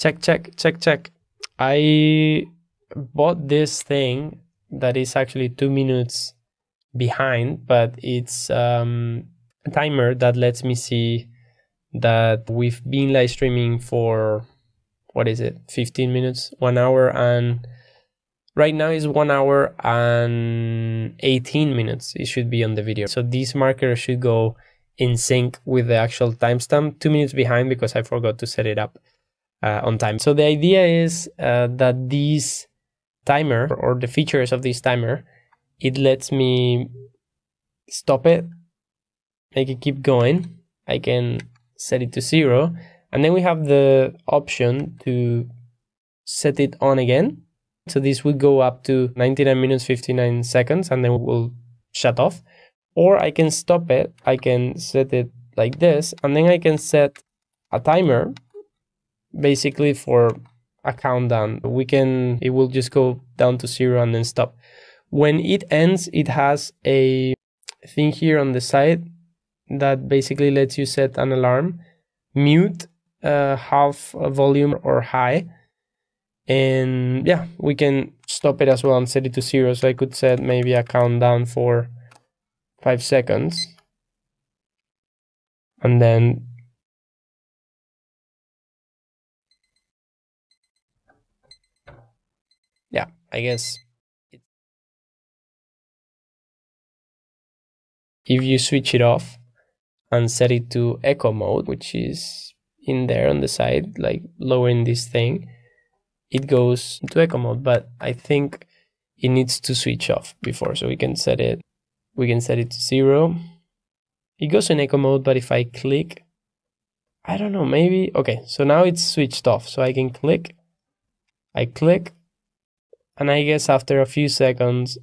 check, check, check, check. I bought this thing that is actually two minutes behind, but it's um, a timer that lets me see that we've been live streaming for what is it, 15 minutes, one hour, and right now is one hour and 18 minutes. It should be on the video. So this marker should go in sync with the actual timestamp, two minutes behind because I forgot to set it up uh, on time. So the idea is uh, that this timer or the features of this timer, it lets me stop it, make it keep going. I can set it to zero. And then we have the option to set it on again. So this would go up to 99 minutes 59 seconds and then we'll shut off. Or I can stop it. I can set it like this and then I can set a timer basically for a countdown. We can, it will just go down to zero and then stop. When it ends, it has a thing here on the side that basically lets you set an alarm, mute uh, half volume or high. And yeah, we can stop it as well and set it to zero. So I could set maybe a countdown for five seconds. And then yeah, I guess if you switch it off and set it to eco mode, which is in there on the side, like lowering this thing, it goes into eco mode. But I think it needs to switch off before, so we can set it. We can set it to zero. It goes in echo mode, but if I click, I don't know, maybe okay. So now it's switched off, so I can click. I click, and I guess after a few seconds,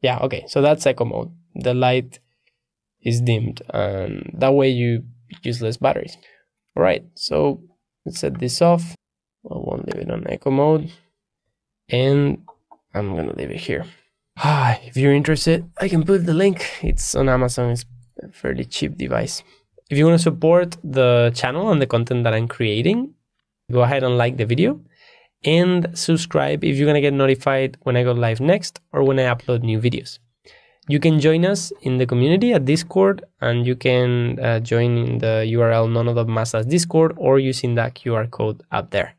yeah, okay. So that's eco mode. The light is dimmed, and that way you use less batteries. All right, so let's set this off. I won't leave it on eco mode. And I'm gonna leave it here. Ah, if you're interested, I can put the link. It's on Amazon. It's a fairly cheap device. If you want to support the channel and the content that I'm creating, go ahead and like the video and subscribe if you're gonna get notified when I go live next or when I upload new videos. You can join us in the community at Discord and you can uh, join in the URL nono.masas Discord or using that QR code up there.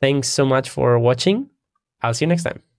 Thanks so much for watching. I'll see you next time.